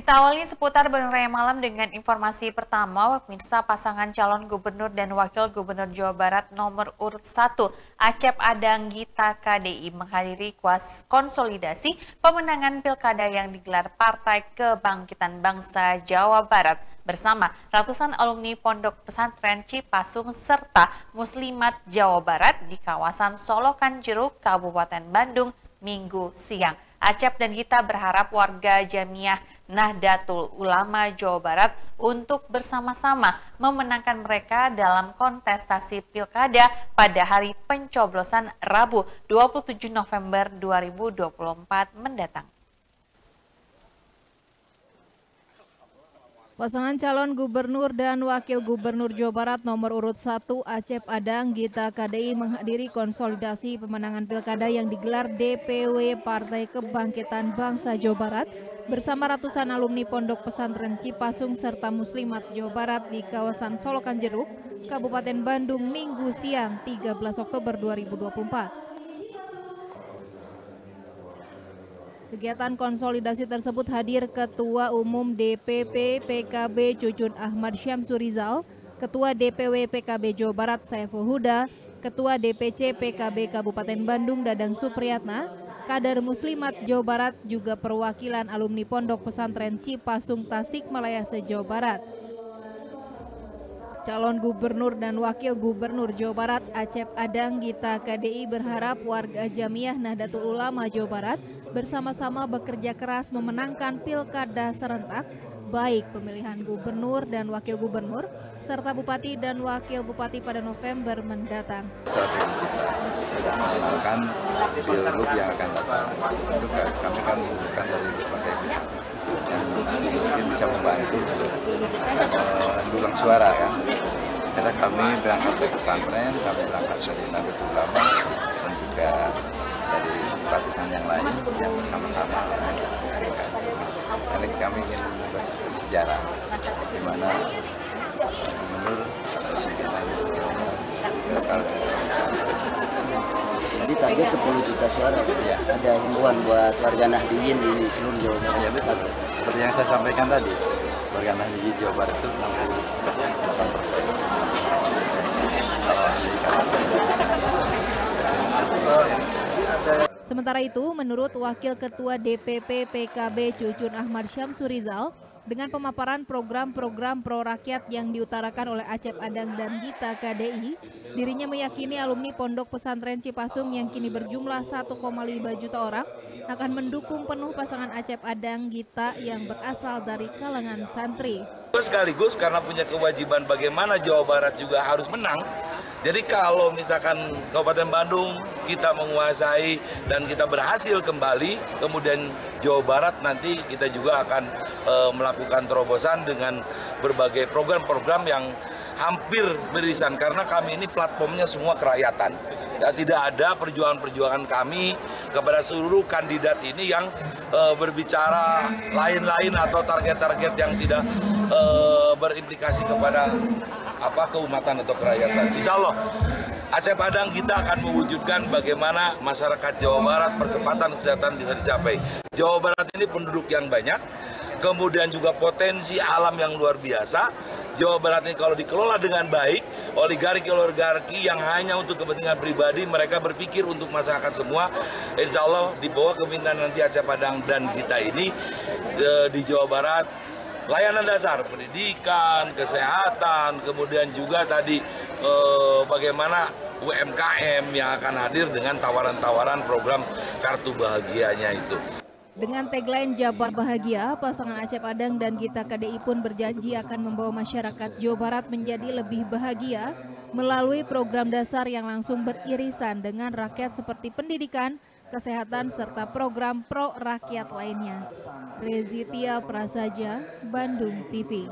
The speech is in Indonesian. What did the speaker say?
Kita awali seputar Bandung Malam dengan informasi pertama, pemirsa pasangan calon gubernur dan wakil gubernur Jawa Barat nomor urut 1, Acep Adang Gita KDI menghadiri kuas konsolidasi pemenangan pilkada yang digelar Partai Kebangkitan Bangsa Jawa Barat. Bersama ratusan alumni Pondok Pesantren Cipasung serta Muslimat Jawa Barat di kawasan Solokan Jeruk, Kabupaten Bandung, Minggu siang. Acep dan Gita berharap warga Jamiah Nahdlatul Ulama Jawa Barat untuk bersama-sama memenangkan mereka dalam kontestasi pilkada pada hari pencoblosan Rabu 27 November 2024 mendatang. Pasangan calon gubernur dan wakil gubernur Jawa Barat nomor urut 1 Acep Adang Gita KDI menghadiri konsolidasi pemenangan pilkada yang digelar DPW Partai Kebangkitan Bangsa Jawa Barat bersama ratusan alumni Pondok Pesantren Cipasung serta Muslimat Jawa Barat di kawasan Solokan Jeruk, Kabupaten Bandung Minggu siang 13 Oktober 2024. Kegiatan konsolidasi tersebut hadir Ketua Umum DPP PKB Cucun Ahmad Syamsurizal, Ketua DPW PKB Jawa Barat Saiful Huda, Ketua DPC PKB Kabupaten Bandung Dadang Supriyatna, kader Muslimat Jawa Barat juga perwakilan alumni Pondok Pesantren Cipasung Tasik Malaya se-Jawa Barat. Calon Gubernur dan Wakil Gubernur Jawa Barat Acep Adang Gita KDI berharap warga Jamiah Nahdlatul Ulama Jawa Barat bersama-sama bekerja keras memenangkan pilkada serentak baik pemilihan gubernur dan wakil gubernur serta bupati dan wakil bupati pada November mendatang. Pilgub yang akan datang. Kami kan bukan dari berbagai pihak bisa membantu uh, dulang suara ya. Karena kami berangkat dari pesantren, kami berangkat dari Nabi Ulama dan juga dari simpatisan yang lain yang bersama-sama menyaksikan. Kali kami ingin membuat sejarah di mana gubernur Jadi target 10 juta suara. Ya. Ada himbauan buat warga Nahdiyin di seluruh Jawa Barat. Ya betul. Seperti yang saya sampaikan tadi, warga Nahdiyin Jawa Barat itu 68 persen. Sementara itu, menurut Wakil Ketua DPP PKB Cucun Ahmad Syamsurizal, dengan pemaparan program-program pro rakyat yang diutarakan oleh Acep Adang dan Gita KDI, dirinya meyakini alumni Pondok Pesantren Cipasung yang kini berjumlah 1,5 juta orang akan mendukung penuh pasangan Acep Adang Gita yang berasal dari kalangan santri. Sekaligus karena punya kewajiban bagaimana Jawa Barat juga harus menang, jadi kalau misalkan Kabupaten Bandung kita menguasai dan kita berhasil kembali, kemudian Jawa Barat nanti kita juga akan e, melakukan terobosan dengan berbagai program-program yang hampir berisan karena kami ini platformnya semua kerakyatan. Ya, tidak ada perjuangan-perjuangan kami kepada seluruh kandidat ini yang e, berbicara lain-lain atau target-target yang tidak e, berimplikasi kepada apa keumatan atau kerakyatan. Insya Allah Aceh Padang kita akan mewujudkan bagaimana masyarakat Jawa Barat percepatan kesejahteraan bisa dicapai. Jawa Barat ini penduduk yang banyak, kemudian juga potensi alam yang luar biasa. Jawa Barat ini kalau dikelola dengan baik, oligarki-oligarki yang hanya untuk kepentingan pribadi, mereka berpikir untuk masyarakat semua. Insya Allah di bawah kepemimpinan nanti Aceh Padang dan kita ini eh, di Jawa Barat layanan dasar pendidikan, kesehatan, kemudian juga tadi eh, bagaimana UMKM yang akan hadir dengan tawaran-tawaran program kartu bahagianya itu. Dengan tagline Jabar Bahagia, pasangan Aceh Padang dan Gita KDI pun berjanji akan membawa masyarakat Jawa Barat menjadi lebih bahagia melalui program dasar yang langsung beririsan dengan rakyat seperti pendidikan, kesehatan, serta program pro rakyat lainnya. Rezitia Prasaja, Bandung TV.